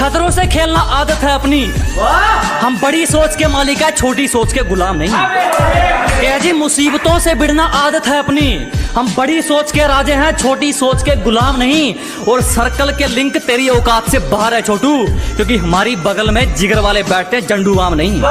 खतरों से खेलना आदत है अपनी। हम बड़ी सोच के मालिक है, छोटी सोच के गुलाम नहीं। जी, मुसीबतों से बिड़ना आदत है अपनी। हम बड़ी सोच के राजे हैं, छोटी सोच के गुलाम नहीं। और सर्कल के लिंक तेरी औकात से बाहर है, छोटू। क्योंकि हमारी बगल में जिगर वाले बैठते हैं, जंडू आम नहीं।